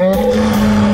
É.